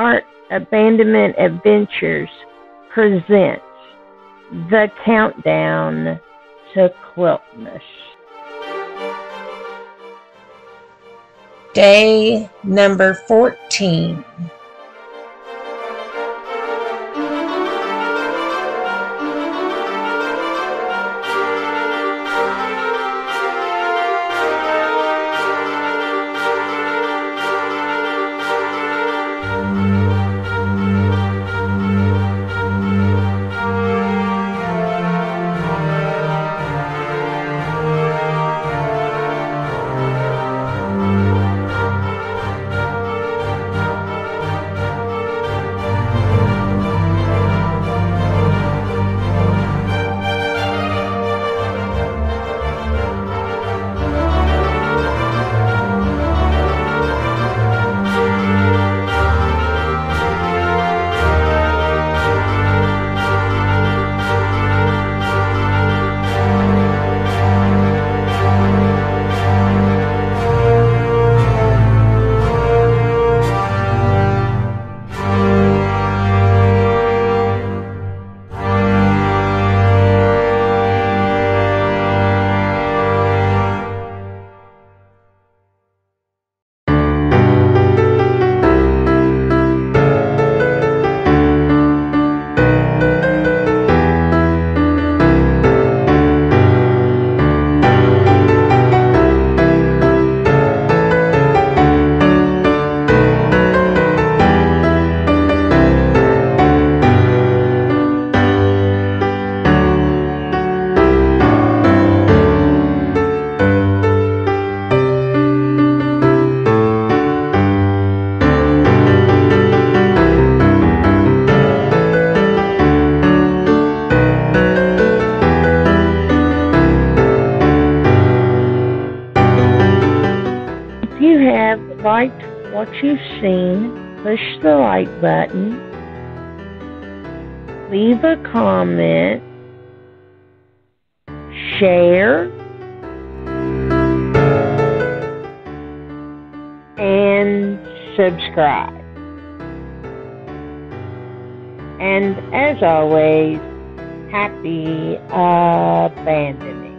Art Abandonment Adventures presents The Countdown to Quiltmas. Day number 14. Liked what you've seen, push the like button, leave a comment, share, and subscribe. And as always, happy abandoning.